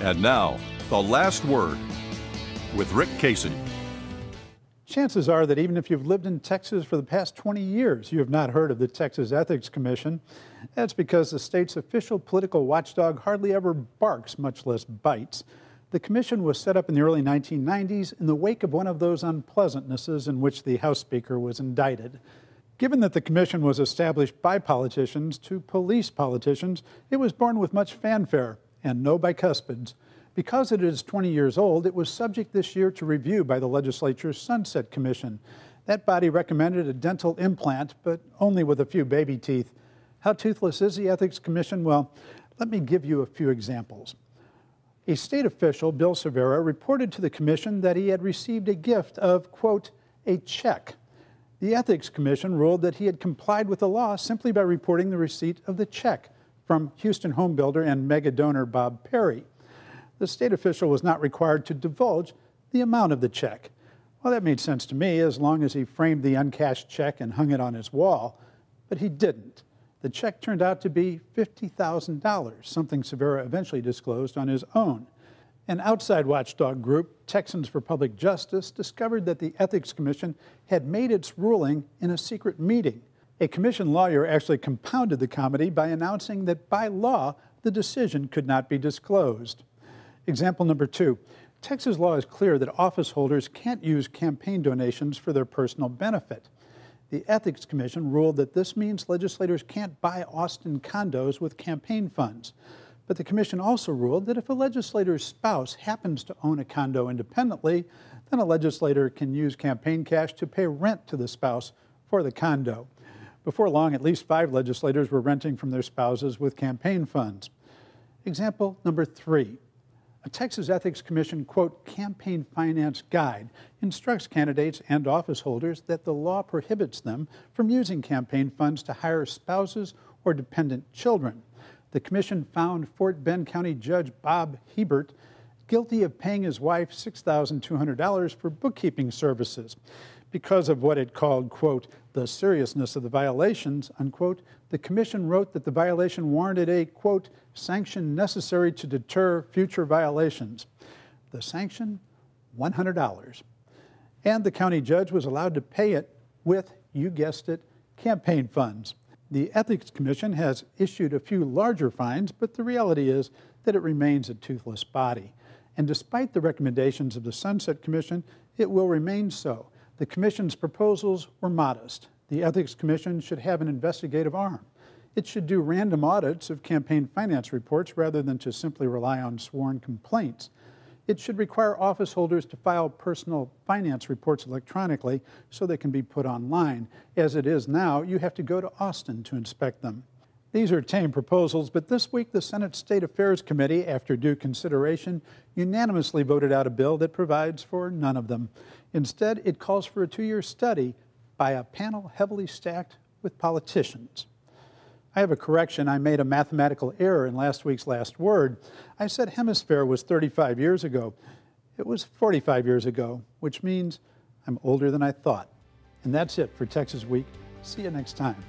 And now, the last word with Rick Casey. Chances are that even if you've lived in Texas for the past 20 years, you have not heard of the Texas Ethics Commission. That's because the state's official political watchdog hardly ever barks, much less bites. The commission was set up in the early 1990s in the wake of one of those unpleasantnesses in which the House Speaker was indicted. Given that the commission was established by politicians to police politicians, it was born with much fanfare and no bicuspids. Because it is 20 years old, it was subject this year to review by the legislature's Sunset Commission. That body recommended a dental implant, but only with a few baby teeth. How toothless is the Ethics Commission? Well, let me give you a few examples. A state official, Bill Ceverha, reported to the commission that he had received a gift of, quote, a check. The Ethics Commission ruled that he had complied with the law simply by reporting the receipt of the check from Houston home builder and mega donor Bob Perry the state official was not required to divulge the amount of the check. Well, that made sense to me as long as he framed the uncashed check and hung it on his wall, but he didn't. The check turned out to be $50,000, something Ceverha eventually disclosed on his own. An outside watchdog group, Texans for Public Justice, discovered that the Ethics Commission had made its ruling in a secret meeting. A commission lawyer actually compounded the comedy by announcing that by law, the decision could not be disclosed. Example number two Texas law is clear that office holders can't use campaign donations for their personal benefit. The Ethics Commission ruled that this means legislators can't buy Austin condos with campaign funds. But the Commission also ruled that if a legislator's spouse happens to own a condo independently, then a legislator can use campaign cash to pay rent to the spouse for the condo. Before long, at least five legislators were renting from their spouses with campaign funds. Example number three a Texas Ethics Commission, quote, campaign finance guide instructs candidates and office holders that the law prohibits them from using campaign funds to hire spouses or dependent children. The commission found Fort Bend County Judge Bob Hebert guilty of paying his wife $6,200 for bookkeeping services because of what it called, quote, the seriousness of the violations, unquote, the Commission wrote that the violation warranted a, quote, sanction necessary to deter future violations. The sanction, $100. And the county judge was allowed to pay it with, you guessed it, campaign funds. The Ethics Commission has issued a few larger fines, but the reality is that it remains a toothless body. And despite the recommendations of the Sunset Commission, it will remain so. The Commission's proposals were modest. The Ethics Commission should have an investigative arm. It should do random audits of campaign finance reports rather than to simply rely on sworn complaints. It should require office holders to file personal finance reports electronically so they can be put online. As it is now, you have to go to Austin to inspect them. These are tame proposals, but this week the Senate State Affairs Committee, after due consideration, unanimously voted out a bill that provides for none of them. Instead, it calls for a two year study by a panel heavily stacked with politicians. I have a correction. I made a mathematical error in last week's last word. I said HemisFair was 35 years ago. It was 45 years ago, which means I'm older than I thought. And that's it for Texas Week. See you next time.